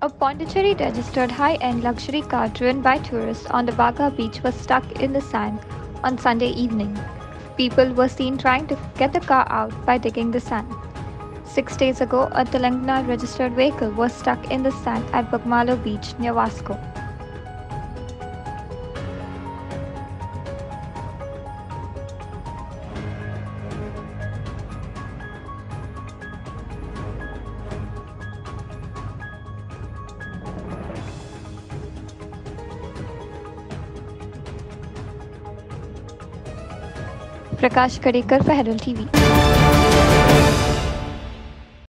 A Pondicherry registered high-end luxury car driven by tourists on the Baga beach was stuck in the sand on Sunday evening. People were seen trying to get the car out by digging the sand. Six days ago, a Telangana registered vehicle was stuck in the sand at Bogmalo Beach near Vasco. Prakash Karekar फहरल TV.